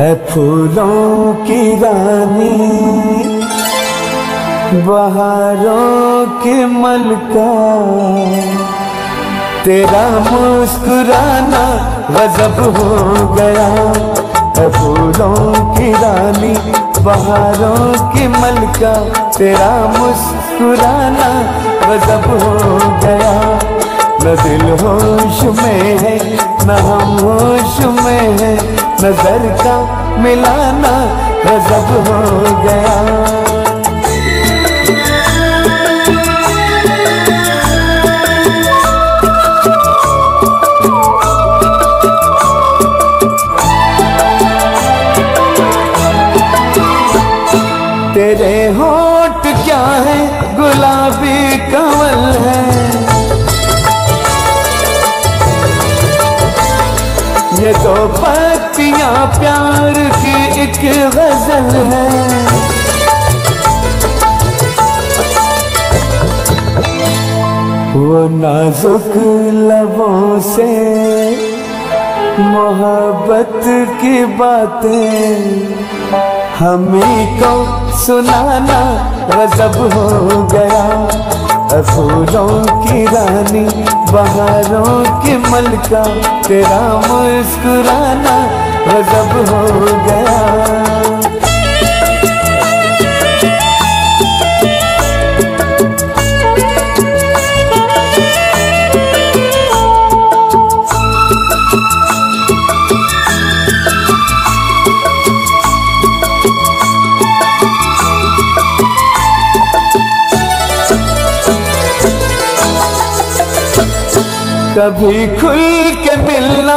है फूलों की रानी। बहारों की मलका। तेरा मुस्कुराना गजब हो गया। है फूलों की रानी, बहारों की मलका। तेरा मुस्कुराना गजब हो गया। न दिल होश में है, न हम होश में है नज़र का मिलाना गजब हो गया। प्यार की एक गज़ल है। वो नाजुक लबों से मोहब्बत की बातें हमें को सुनाना गजब हो गया। फूलों की रानी बहारों की मलका तेरा मुस्कुराना गजब हो गया। कभी खुल के मिलना,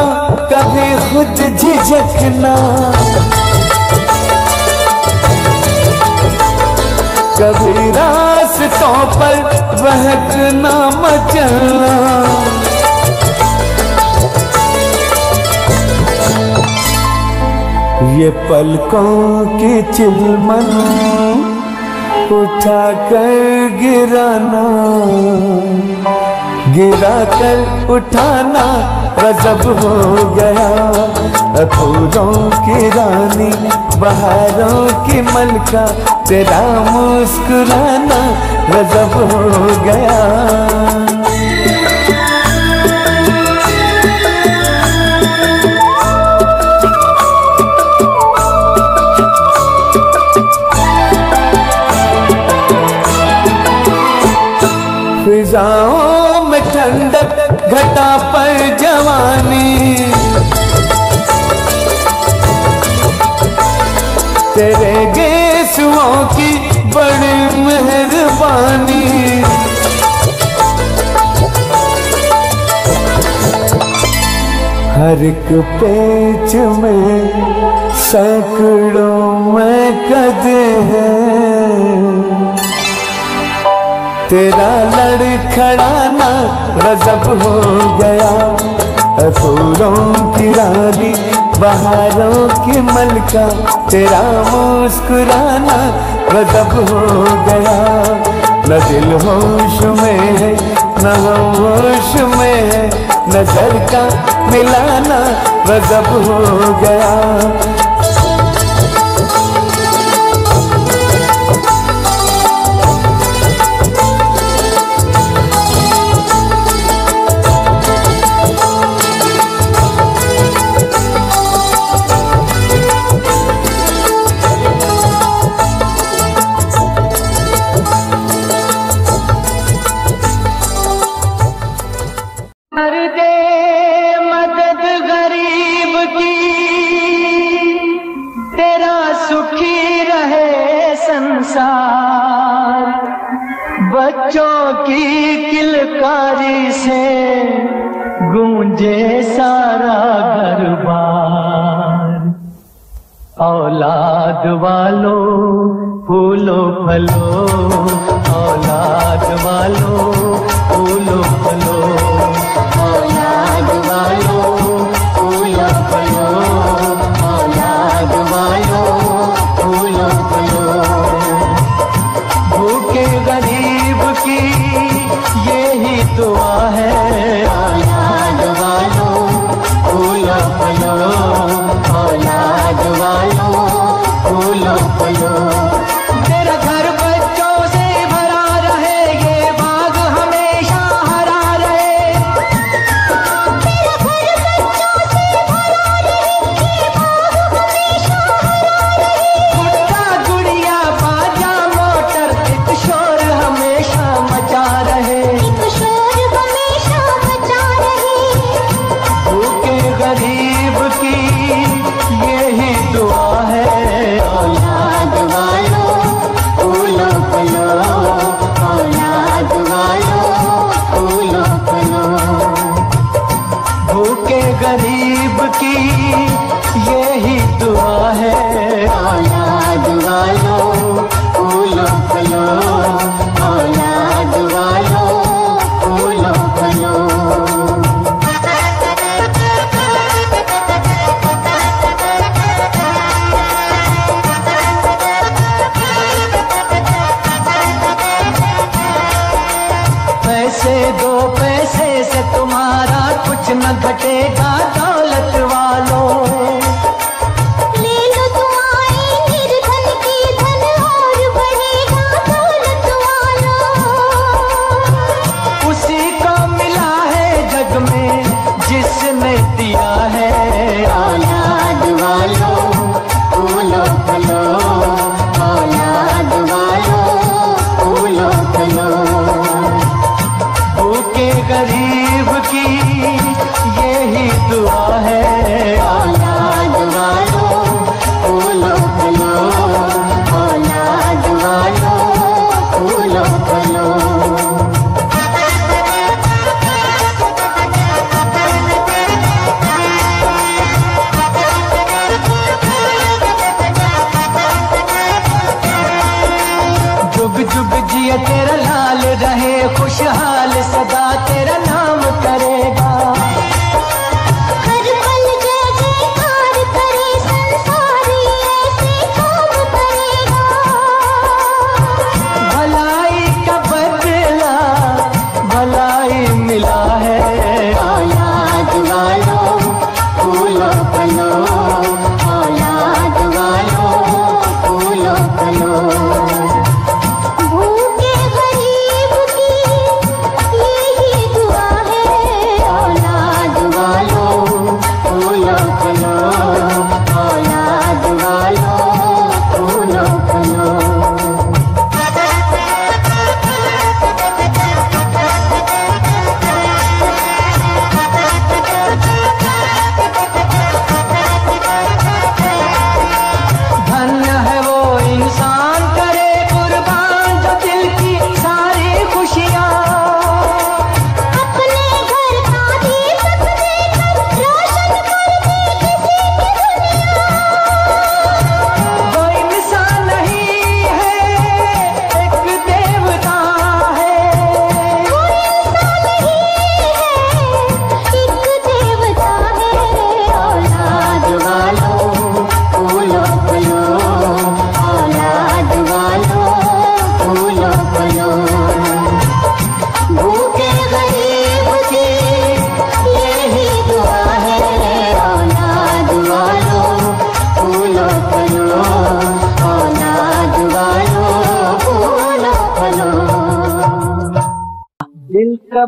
कभी खुद झिझकना कभी रास्तों पर बहकना मचलना ये पलकों की चिलमन उठा कर गिराना। गिरा कर उठाना रजब हो गया। फूलों की रानी, बहारों की मलका, तेरा मुस्कुराना रजब हो गया। हर एक पेच में सैकड़ों में कदे हैं। तेरा लड़खड़ाना गजब हो गया फूलों की रानी, बहारों की मलका, तेरा मुस्कुराना गजब हो गया। न दिल होश में है न होश में है नज़र का मिलाना गजब हो गया। किलकारी से गूंजे सारा घर औलाद वालों फूलो फलो औलाद वालों फूलो फलो।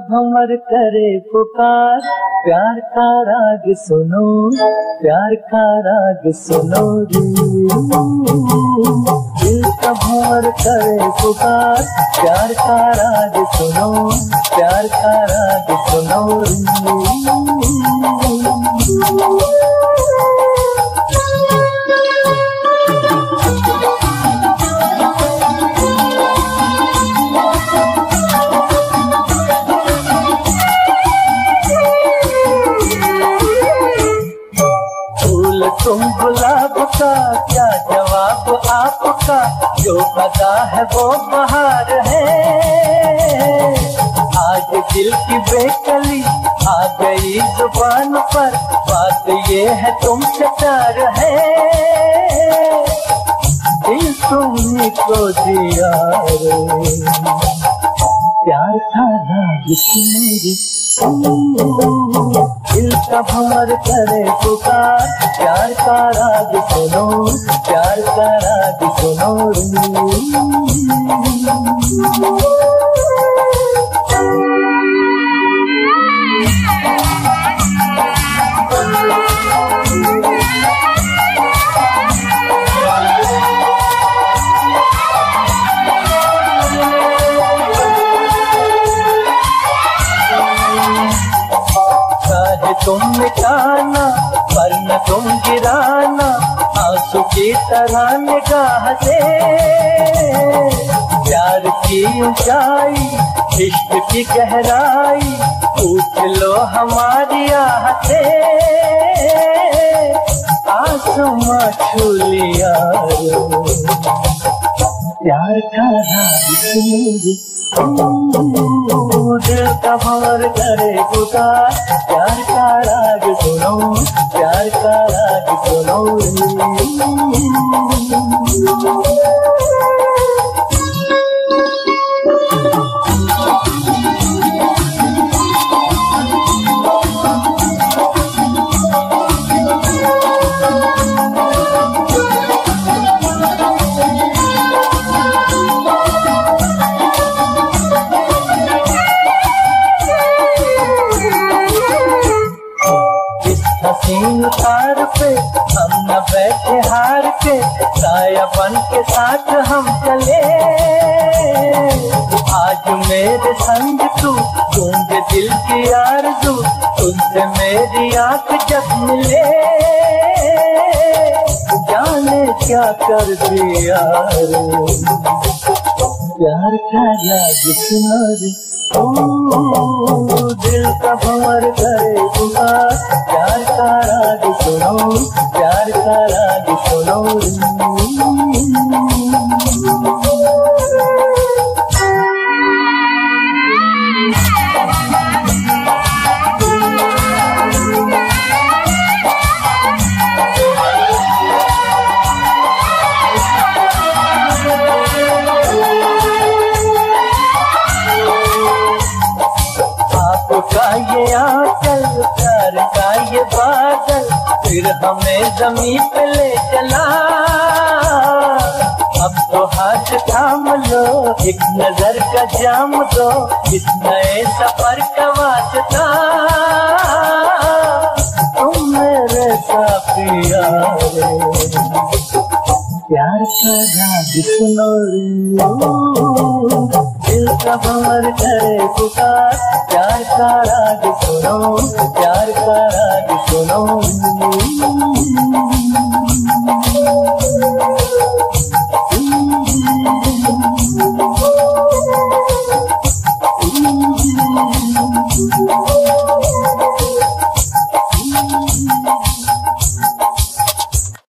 भंवर करे पुकार। प्यार का राग सुनो, प्यार का राग सुनो दिल का भंवर करे पुकार। प्यार का राग सुनो, प्यार का राग सुनो तुम गुलाब का क्या जवाब आपका? जो पता है वो बाहर है। आज दिल की बेकली आ गई ज़ुबान पर। बात ये है तुम प्यार है। दिल तुमने को दिया रे। प्यार था ना मेरी दिल का भंवर करे पुकार। प्यार का राग सुनो, प्यार का राग सुनो तुम मिटाना पर न तुम गिराना, आँसू की तरह निगाह से। प्यार की ऊंचाई, इश्क की गहराई, पूछ लो हमारी आह से। आसमां छू लिया प्यार का दिल का करे पुकार। प्यार का राग सुनो प्यार का राग सुनो। आज मेरे संग तू गूंज दिल की आरज़ू, तुझसे मेरी आँख जब मिले। जाने क्या कर दिया रे। प्यार का राग सुना रे दिल का भंवर करे पुकार प्यार का राग सुनो, प्यार का राग सुनो आपका ये आंचल, प्यार का ये बादल, फिर हमें ज़मीन पे ले चला। अब तो हाथ थाम लो, एक नज़र का जाम दो, इस नए सफ़र का वास्ता। तुम मेरे साथिया प्यार का राग सुनो रे। का भंवर करे पुकार प्यार का राग सुनो प्यार का राग सुनो।